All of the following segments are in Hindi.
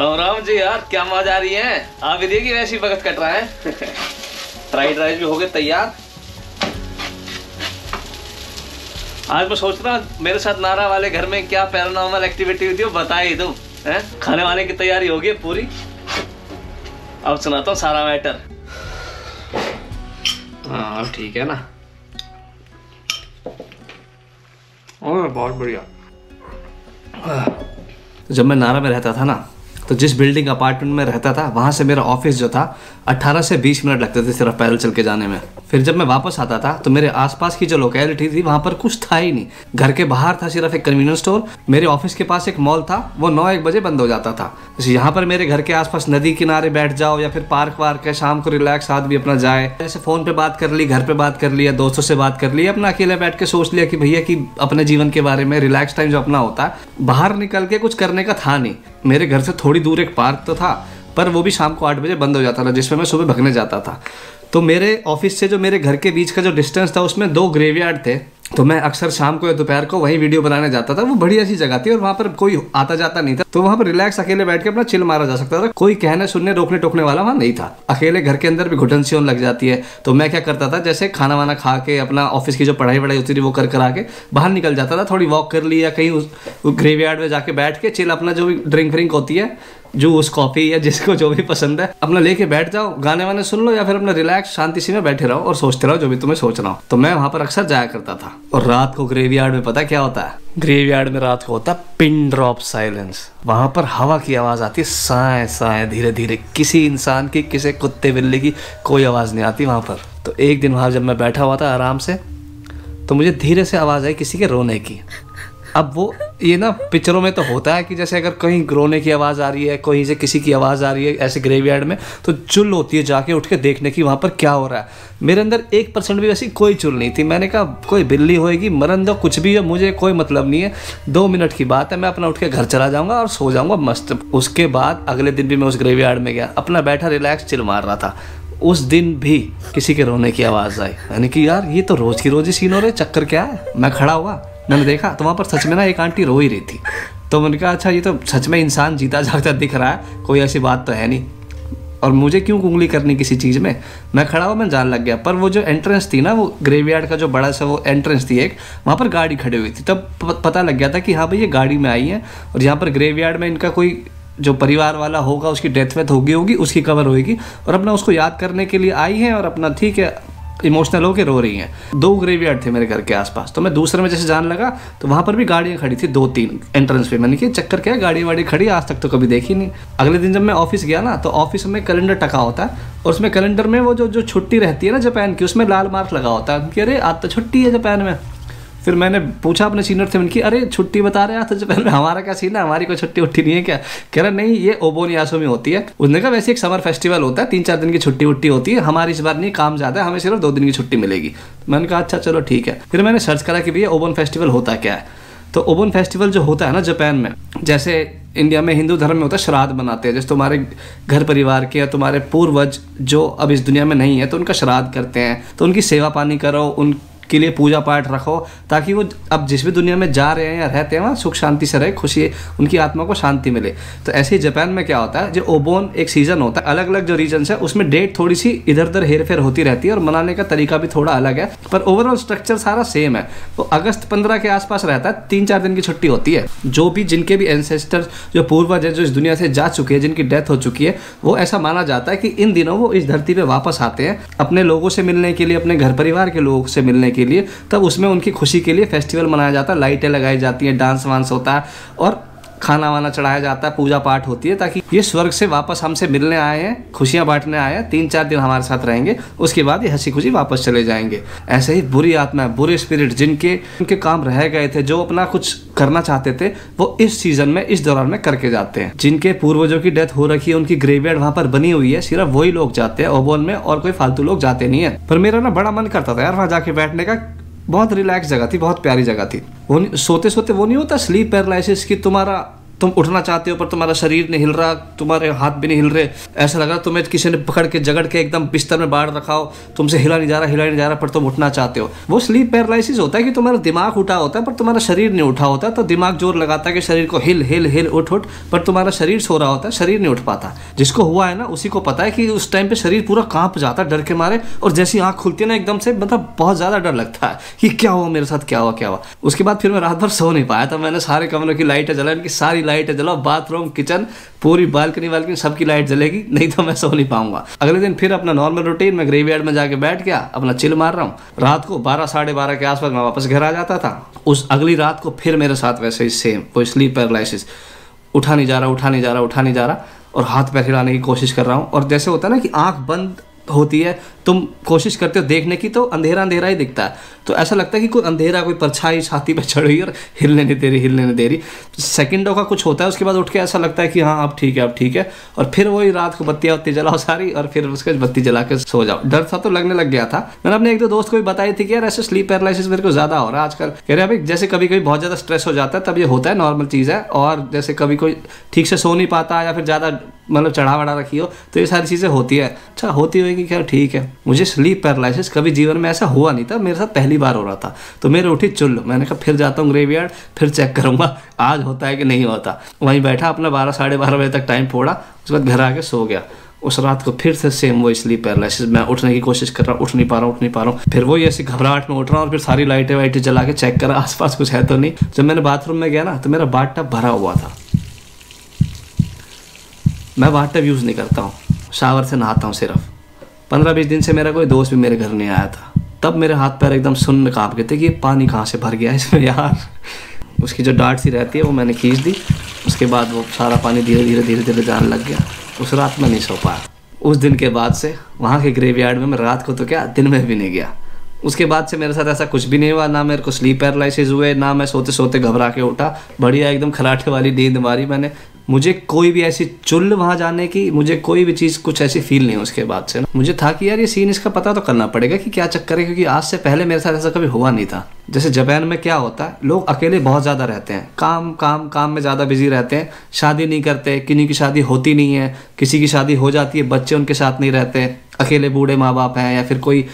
राम राम जी यार क्या मज़ा आ रही है? आप भी देखिए वैसी वक्त कट रहा है। फ्राइड राइस भी हो गए तैयार। आज मैं सोच रहा हूँ मेरे साथ नारा वाले घर में क्या पैरानॉर्मल एक्टिविटी हुई थी वो बता ही दो है? खाने वाने की तैयारी होगी पूरी। अब सुनाता हूँ सारा मैटर हाँ ठीक है ना? और बहुत बढ़िया। जब मैं नारा में रहता था ना तो जिस बिल्डिंग अपार्टमेंट में रहता था, वहाँ से मेरा ऑफ़िस जो था 18 से 20 मिनट लगते थे सिर्फ़ पैदल चल के जाने में। फिर जब मैं वापस आता था तो मेरे आसपास की जो लोकेलिटी थी, वहाँ पर कुछ था ही नहीं। घर के बाहर था सिर्फ़ एक कन्वीनियंस स्टोर मेरे ऑफ़िस के पास एक मॉल था, वो नौ एक बजे बंद हो जाता था। जैसे यहाँ पर मेरे घर के आसपास नदी किनारे बैठ जाओ, या फिर पार्क वार्क है, शाम को रिलैक्स आदमी अपना जाए। जैसे फ़ोन पे बात कर ली, घर पे बात कर लिया, दोस्तों से बात कर ली, अपना अकेले बैठ के सोच लिया कि भैया कि अपने जीवन के बारे में रिलैक्स टाइम जो अपना होता है बाहर निकल के कुछ करने का था नहीं। मेरे घर से थोड़ी दूर एक पार्क तो था, पर वो भी शाम को आठ बजे बंद हो जाता था, जिसमें मैं सुबह भगने जाता था। तो मेरे ऑफ़िस से जो मेरे घर के बीच का जो डिस्टेंस था, उसमें दो ग्रेवयार्ड थे। तो मैं अक्सर शाम को या दोपहर को वहीं वीडियो बनाने जाता था, वो बढ़िया सी जगह थी और वहाँ पर कोई आता जाता नहीं था। तो वहाँ पर रिलैक्स अकेले बैठ के अपना चिल मारा जा सकता था। कोई कहने, सुनने रोकने टोकने वाला वहाँ नहीं था। अकेले घर के अंदर भी घुटन सी लग जाती है। तो मैं क्या करता था, जैसे खाना वाना खा के, अपना ऑफ़िस की जो पढ़ाई वढ़ाई होती थी, वो कर कर आके बाहर निकल जाता था। थोड़ी वॉक कर ली या कहीं उस ग्रेवयार्ड में जाके बैठ के चिल अपना जो भी ड्रिंक व्रिंक होती है जूस कॉफ़ी या जिसको जो भी पसंद है, अपना लेके बैठ जाओ, गाने वाने सुन लो या फिर अपना रिलैक्स शांति सी में बैठे रहो और सोचते रहो जो भी तुम्हें सोचना हो। तो मैं वहाँ पर अक्सर जाया करता था। और रात को ग्रेवयार्ड में पता क्या होता है? ग्रेवयार्ड में रात को होता पिन ड्रॉप साइलेंस वहाँ पर हवा की आवाज़ आती है साए साए धीरे धीरे किसी इंसान की, किसी कुत्ते बिल्ली की कोई आवाज़ नहीं आती वहाँ पर। तो एक दिन वहाँ जब मैं बैठा हुआ था आराम से तो मुझे धीरे से आवाज़ आई किसी के रोने की। अब वो, ये ना पिक्चरों में तो होता है कि जैसे अगर कहीं रोने की आवाज़ आ रही है, कहीं से किसी की आवाज़ आ रही है, ऐसे ग्रेवयार्ड में तो चुल होती है जाके उठ के देखने की वहाँ पर क्या हो रहा है। मेरे अंदर एक परसेंट भी वैसी कोई चुल नहीं थी। मैंने कहा, कोई बिल्ली होएगी, मरन दो कुछ भी है, मुझे कोई मतलब नहीं है। दो मिनट की बात है, मैं अपना उठ के घर चला जाऊँगा और सो जाऊँगा मस्त। उसके बाद अगले दिन भी मैं उस ग्रेवयार्ड में गया। अपना बैठा रिलैक्स चिल मार रहा था। उस दिन भी किसी के रोने की आवाज़ आई। यानी कि यार, ये तो रोज़ की रोज़ ही सीन हो रहे चक्कर क्या है? मैं खड़ा हुआ। मैंने देखा तो वहाँ पर सच में ना एक आंटी रो ही रही थी। तो मैंने कहा अच्छा ये तो सच में इंसान जीता जागता दिख रहा है, कोई ऐसी बात तो है नहीं। और मुझे क्यों उंगली करनी किसी चीज़ में? मैं खड़ा हुआ, मैं जान लग गया। पर वो जो एंट्रेंस थी ना, वो ग्रेवयार्ड का जो बड़ा सा वो एंट्रेंस थी एक, वहाँ पर गाड़ी खड़ी हुई थी। तब पता लग गया था कि हाँ भाई, ये गाड़ी में आई है, और यहाँ पर ग्रेवयार्ड में इनका कोई जो परिवार वाला होगा, उसकी डेथ वेथ होगी होगी, उसकी कवर होगी और अपना उसको याद करने के लिए आई है, और अपना ठीक है इमोशनल होकर रो रही हैं। दो ग्रेवयार्ड थे मेरे घर के आसपास तो मैं दूसरे में जैसे जान लगा तो वहाँ पर भी गाड़ियाँ खड़ी थी, दो तीन एंट्रेंस पे। मैंने कि चक्कर क्या गाड़ी वाड़ी खड़ी आज तक तो कभी देखी नहीं। अगले दिन जब मैं ऑफ़िस गया ना तो ऑफ़िस में कैलेंडर टका होता है, और उसमें कैलेंडर में वो जो जो छुट्टी रहती है ना जापान की, उसमें लाल मार्क लगा होता है कि अरे, आज तो छुट्टी है जापान में। फिर मैंने पूछा अपने सीनियर से उनकी अरे, छुट्टी बता रहे तो पहले हमारा क्या सीन है? हमारी कोई छुट्टी उट्टी नहीं है क्या? कह रहा, नहीं, ये ओबोन यासो में होती है। उसने कहा, वैसे एक समर फेस्टिवल होता है, तीन चार दिन की छुट्टी उट्टी होती है। हमारी इस बार नहीं, काम ज़्यादा है, हमें सिर्फ़ दो दिन की छुट्टी मिलेगी। मैंने कहा अच्छा चलो ठीक है। फिर मैंने सर्च करा कि भैया ओबोन फेस्टिवल होता क्या है? तो ओबन फेस्टिवल जो होता है ना जापान में, जैसे इंडिया में हिंदू धर्म में होता है, श्राद्ध बनाते हैं। जैसे तुम्हारे घर परिवार के या तुम्हारे पूर्वज जो अब इस दुनिया में नहीं है तो उनका श्राद्ध करते हैं। तो उनकी सेवा पानी करो, उन के लिए पूजा पाठ रखो, ताकि वो अब जिस भी दुनिया में जा रहे हैं या रहते हैं, वहाँ सुख शांति से रहे, खुशी, उनकी आत्मा को शांति मिले। तो ऐसे ही जापान में क्या होता है, जो ओबोन एक सीज़न होता है अलग अलग जो रीजन है, उसमें डेट थोड़ी सी इधर उधर हेर फेर होती रहती है और मनाने का तरीका भी थोड़ा अलग है, पर ओवरऑल स्ट्रक्चर सारा सेम है। तो अगस्त पंद्रह के आसपास रहता है तीन चार दिन की छुट्टी होती है। जो भी जिनके भी एंसेस्टर जो पूर्वज है, जो इस दुनिया से जा चुके हैं, जिनकी डेथ हो चुकी है, वो ऐसा माना जाता है कि इन दिनों वो इस धरती पे वापस आते हैं, अपने लोगों से मिलने के लिए, अपने घर परिवार के लोगों से मिलने के लिए, तब उसमें उनकी खुशी के लिए फेस्टिवल मनाया जाता है। लाइटें लगाई जाती हैं डांस वांस होता है और खाना वाना चढ़ाया जाता है, पूजा पाठ होती है, ताकि ये स्वर्ग से वापस हमसे मिलने आए हैं, खुशियाँ बांटने आए हैं, तीन चार दिन हमारे साथ रहेंगे, उसके बाद ये हँसी खुशी वापस चले जाएँगे। ऐसे ही बुरी आत्मा, बुरे स्पिरिट जिनके उनके काम रह गए थे, जो अपना कुछ करना चाहते थे, वो इस सीज़न में, इस दौरान में करके जाते हैं। जिनके पूर्वजों की डेथ हो रखी है, उनकी ग्रेवयार्ड वहाँ पर बनी हुई है, सिर्फ़ वही लोग जाते हैं, ओबोन में और कोई फालतू लोग जाते नहीं है। पर मेरा ना बड़ा मन करता था यार वहाँ जाके बैठने का बहुत रिलैक्स जगह थी, बहुत प्यारी जगह थी। वो सोते सोते वो नहीं होता स्लीप पैरालिसिस कि तुम्हारा तुम उठना चाहते हो, पर तुम्हारा शरीर नहीं हिल रहा, तुम्हारे हाथ भी नहीं हिल रहे। ऐसा लग रहा तुम्हें किसी ने पकड़ के, जगड़ के एकदम बिस्तर में बाढ़ रखा हो। तुमसे हिला नहीं जा रहा, हिला नहीं जा रहा, पर तुम उठना चाहते हो। वो स्लीप पैरालिसिस होता है कि तुम्हारा दिमाग उठा होता है, पर तुम्हारा शरीर नहीं उठा होता तो दिमाग ज़ोर लगाता है कि शरीर को हिल हिल हिल, उठ उठ, पर तुम्हारा शरीर सो रहा होता है, शरीर नहीं उठ पाता। जिसको हुआ है ना, उसी को पता है कि उस टाइम पे शरीर पूरा काँप जाता है, डर के मारे, और जैसी आँख खुलती है ना एकदम से मतलब बहुत ज़्यादा डर लगता है कि क्या हुआ मेरे साथ, क्या हुआ क्या हुआ। उसके बाद फिर मैं रात भर सो नहीं पाया था, मैंने सारे कमरों की लाइटें जला इनकी सारी लाइटें जलाओ, बाथरूम, किचन, पूरी बालकनी वालकनी, सबकी लाइट जलेगी, नहीं तो मैं सो नहीं पाऊँगा। अगले दिन फिर अपना नॉर्मल रूटीन में ग्रेवयार्ड में जाके बैठ गया, अपना चिल मार रहा हूँ। रात को बारह, साढ़े बारह के आसपास मैं वापस घर आ जाता था। उस अगली रात को फिर मेरे साथ वैसे ही सेम वो स्लीप पैरालिसिस उठा नहीं जा रहा, उठा नहीं जा रहा, उठा नहीं जा रहा, और हाथ पैर हिलाने की कोशिश कर रहा हूँ। और जैसे होता है ना कि आँख बंद होती है, तुम कोशिश करते हो देखने की तो अंधेरा अंधेरा ही दिखता है। तो ऐसा लगता है कि कोई अंधेरा, कोई परछाई, छाती पर चढ़ रही और हिलने नहीं दे रही, हिलने नहीं दे रही। सेकंडों का कुछ होता है, उसके बाद उठ के ऐसा लगता है कि हाँ अब ठीक है, अब ठीक है। और फिर वही रात को बत्तियाँ वत्ती जलाओ सारी और फिर उसके बत्ती जला के सो जाओ। डर था तो लगने लग गया था। मैंने अपने एक दो दोस्त को भी बताई थी कि यार ऐसे स्लीप पैरालिसिस मेरे को ज़्यादा हो रहा है आजकल। कह रहे अभी जैसे कभी कभी बहुत ज़्यादा स्ट्रेस हो जाता है, तब ये होता है नॉर्मल चीज़ है। और जैसे कभी कोई ठीक से सो नहीं पाता या फिर ज़्यादा मतलब चढ़ा वढ़ा रखी हो तो ये सारी चीज़ें होती है। अच्छा होती होगी क्या? ठीक है। मुझे स्लीप पैरालिसिस कभी जीवन में ऐसा हुआ नहीं था, मेरे साथ पहली बार हो रहा था। तो मेरे उठी चुल मैंने कहा, फिर जाता हूँ ग्रेवयार्ड फिर चेक करूँगा, आज होता है कि नहीं होता। वहीं बैठा, अपना बारह, साढ़े बारह बजे तक टाइम फोड़ा, उसके बाद घर आके सो गया। उस रात को फिर से सेम वो स्लीप पैरालिसिस मैं उठने की कोशिश कर रहा हूँ, उठ नहीं पा रहा हूँ, उठ नहीं पा रहा हूँ। फिर वही ऐसी घबराहट में उठ रहा हूँ और फिर सारी लाइटें वाइटें जला के चेक करा आसपास कुछ है तो नहीं। जब मैंने बाथरूम में गया ना तो मेरा बाट भरा हुआ था। मैं टब यूज़ नहीं करता हूँ। शावर से नहाता हूँ सिर्फ़। पंद्रह बीस दिन से मेरा कोई दोस्त भी मेरे घर नहीं आया था। तब मेरे हाथ पैर एकदम सुन्न काँप गए थे कि पानी कहाँ से भर गया इसमें यार? उसकी जो डांट सी रहती है वो मैंने खींच दी। उसके बाद वो सारा पानी धीरे धीरे धीरे धीरे जाने लग गया। उस रात में नहीं सो पाया। उस दिन के बाद से वहाँ के ग्रेवयार्ड में मैं रात को तो क्या, दिन में भी नहीं गया। उसके बाद से मेरे साथ ऐसा कुछ भी नहीं हुआ। ना मेरे को स्लीप पैरालिसिस हुए, ना मैं सोते सोते घबरा के उठा। बढ़िया एकदम खराटे वाली नींद मारी मैंने। मुझे कोई भी ऐसी चुल्ल वहाँ जाने की, मुझे कोई भी चीज़, कुछ ऐसी फील नहीं उसके बाद से मुझे था कि यार ये सीन इसका पता तो करना पड़ेगा कि क्या चक्कर है, क्योंकि आज से पहले मेरे साथ ऐसा कभी हुआ नहीं था। जैसे जापान में क्या होता है, लोग अकेले बहुत ज़्यादा रहते हैं। काम काम काम में ज़्यादा बिज़ी रहते हैं। शादी नहीं करते, किन्हीं की शादी होती नहीं है, किसी की शादी हो जाती है, बच्चे उनके साथ नहीं रहते, अकेले बूढ़े माँ बाप हैं या फिर कोई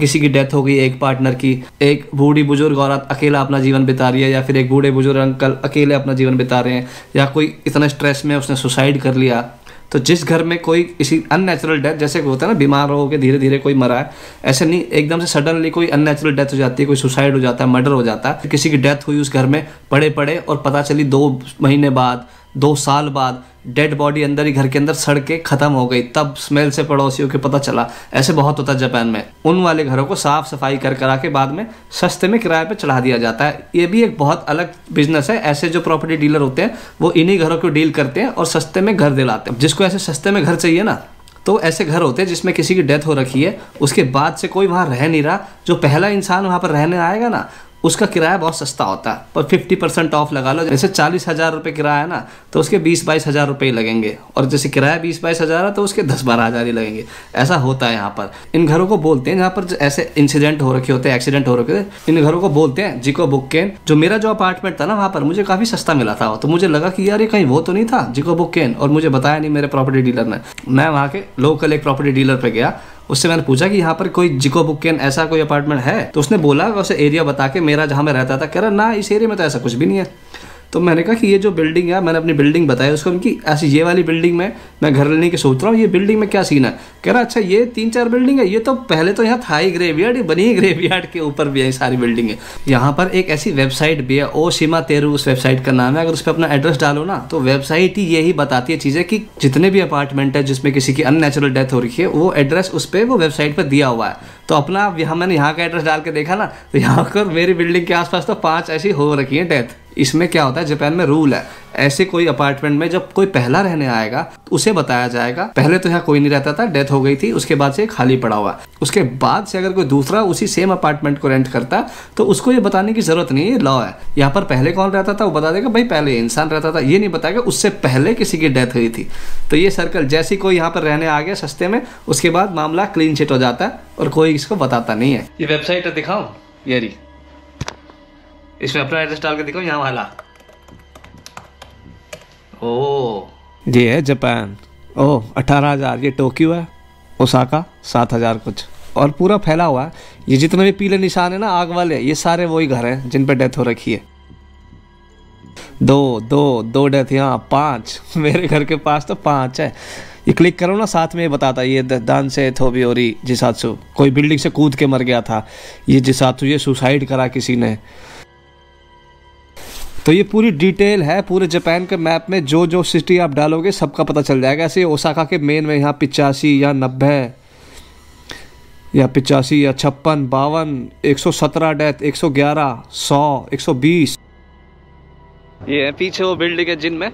किसी की डेथ हो गई, एक पार्टनर की, एक बूढ़ी बुज़ुर्ग औरत अकेला अपना जीवन बिता रही है या फिर एक बूढ़े बुज़ुर्ग अंकल अकेले अपना जीवन बिता रहे हैं या कोई इतना स्ट्रेस में उसने सुसाइड कर लिया तो जिस घर में कोई किसी अननेचुरल डेथ जैसे होता है ना, बीमार हो के धीरे धीरे कोई मरा है, ऐसे नहीं, एकदम से सडनली कोई अननेचुरल डेथ हो जाती है, कोई सुसाइड हो जाता है मर्डर हो जाता है किसी की डेथ हुई उस घर में पड़े पड़े और पता चली दो महीने बाद दो साल बाद डेड बॉडी अंदर ही घर के अंदर सड़ के खत्म हो गई। तब स्मेल से पड़ोसियों के पता चला। ऐसे बहुत होता है जापान में। उन वाले घरों को साफ़ सफ़ाई कर करा के बाद में सस्ते में किराए पे चढ़ा दिया जाता है। ये भी एक बहुत अलग बिज़नेस है। ऐसे जो प्रॉपर्टी डीलर होते हैं, वो इन्हीं घरों को डील करते हैं और सस्ते में घर दिलाते हैं। जिसको ऐसे सस्ते में घर चाहिए ना तो ऐसे घर होते हैं जिसमें किसी की डेथ हो रखी है। उसके बाद से कोई वहाँ रह नहीं रहा। जो पहला इंसान वहाँ पर रहने आएगा ना उसका किराया बहुत सस्ता होता है। पर फिफ्टी परसेंट ऑफ़ लगा लो। जैसे चालीस हज़ार रुपये किराया है ना तो उसके बीस बाईस हज़ार रुपये ही लगेंगे। और जैसे किराया बीस बाईस हज़ार है तो उसके दस बारह हज़ार ही लगेंगे। ऐसा होता है यहाँ पर। इन घरों को बोलते हैं, जहाँ पर ऐसे इंसिडेंट हो रखे होते हैं एक्सीडेंट हो रखे होते इन घरों को बोलते हैं जिको बुक केन जो मेरा जो अपार्टमेंट था ना, वहाँ पर मुझे काफ़ी सस्ता मिला था। तो मुझे लगा कि यार, ये कहीं वो तो नहीं था जिको बुक केन और मुझे बताया नहीं मेरे प्रॉपर्टी डीलर ने। मैं वहाँ के लोकल एक प्रॉपर्टी डीलर पर गया। उससे मैंने पूछा कि यहाँ पर कोई जिको बुक बुकेन ऐसा कोई अपार्टमेंट है? तो उसने बोला उसे एरिया बता के मेरा जहाँ मैं रहता था, कह रहा, ना, इस एरिया में तो ऐसा कुछ भी नहीं है। तो मैंने कहा कि ये जो बिल्डिंग है, मैंने अपनी बिल्डिंग बताई उसको उनकी ऐसी ये वाली बिल्डिंग में मैं घर लेने की सोच रहा हूँ, ये बिल्डिंग में क्या सीन है? कह रहा अच्छा ये तीन चार बिल्डिंग है, ये तो पहले तो यहाँ था ही ग्रेवयार्ड बनी ही ग्रेवयार्ड के ऊपर भी है सारी बिल्डिंग है। यहाँ पर एक ऐसी वेबसाइट भी है ओ सीमा तेरू उस वेबसाइट का नाम है। अगर उस पर अपना एड्रेस डालो ना तो वेबसाइट ही यही बताती है चीज़ें कि जितने भी अपार्टमेंट है, जिसमें किसी की अननेचुरल डेथ हो रही है, वो एड्रेस उस पर वो वेबसाइट पर दिया हुआ है। तो अपना, यहाँ मैंने यहाँ का एड्रेस डाल के देखा ना तो यहाँ पर मेरी बिल्डिंग के आसपास तो पाँच ऐसी हो रखी है डेथ इसमें क्या होता है जापान में रूल है। ऐसे कोई अपार्टमेंट में जब कोई पहला रहने आएगा, उसे बताया जाएगा, पहले तो यहाँ कोई नहीं रहता था, डेथ हो गई थी, उसके बाद से खाली पड़ा हुआ। उसके बाद से अगर कोई दूसरा उसी सेम अपार्टमेंट को रेंट करता तो उसको ये बताने की ज़रूरत नहीं है लॉ है। यहाँ पर पहले कौन रहता था, वो बता देगा, भाई, पहले इंसान रहता था। ये नहीं बताएगा, उससे पहले किसी की डेथ हुई थी। तो ये सर्कल जैसी कोई यहाँ पर रहने आ गया सस्ते में, उसके बाद मामला क्लीन चिट हो जाता है और कोई इसको बताता नहीं है। ये वेबसाइट दिखाऊँ ये रही। इसमें अपना एड्रेस डाल के दिखाओ, यहाँ वाला। ओ। ये है जापान। ओ, अठारह हज़ार, ये टोक्यो है, ओसाका, सात हज़ार कुछ। और पूरा फैला हुआ है। ये जितने भी पीले निशान है ना, आग वाले, ये सारे वही घर हैं जिन पे डेथ हो रखी है। दो दो दो डेथ यहाँ, पाँच। मेरे घर के पास तो पाँच है। ये क्लिक करो ना, साथ में ये बताता ये दान से थोबी रही जिसात्सु। कोई बिल्डिंग से कूद के मर गया था। ये जिसात्सु, ये सुसाइड करा किसी ने। तो ये पूरी डिटेल है पूरे जापान के मैप में, जो जो सिटी आप डालोगे, सबका पता चल जाएगा। ऐसे ओसाका के मेन में यहाँ पिचासी या नब्बे या पिचासी या छप्पन, बावन, एक सौ सत्रह डेथ, एक सौ ग्यारह, सौ, एक सौ बीस। ये पीछे वो बिल्डिंग है जिनमें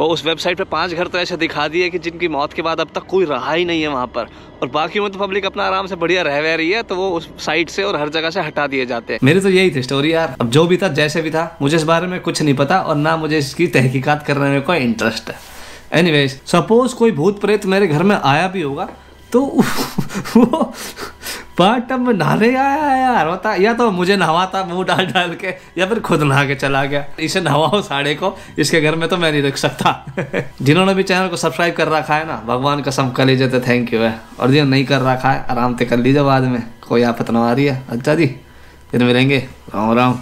वो उस वेबसाइट पे पाँच घर तो ऐसे दिखा दिए कि जिनकी मौत के बाद अब तक कोई रहा ही नहीं है वहाँ पर। और बाकी में तो पब्लिक अपना आराम से बढ़िया रह वह रही है तो वो उस साइट से और हर जगह से हटा दिए जाते हैं। मेरी तो यही थी स्टोरी यार। अब जो भी था, जैसे भी था, मुझे इस बारे में कुछ नहीं पता और ना मुझे इसकी तहकीकात करने में कोई इंटरेस्ट है। एनीवेज सपोज़ कोई भूत प्रेत मेरे घर में आया भी होगा तो वो बाथ टब में नहाने आया यार होता या तो मुझे नहवाता मुँह डाल डाल के, या फिर खुद नहा के चला गया। इसे नहवाओ साड़े को, इसके घर में तो मैं नहीं रख सकता। जिन्होंने भी चैनल को सब्सक्राइब कर रखा है ना, भगवान कसम कर लीजिए तो थैंक यू है। और जिन्होंने नहीं कर रखा है, आराम से कर लीजिए बाद में, कोई आफत ना आ रही है। अच्छा जी, फिर मिलेंगे। राम राम।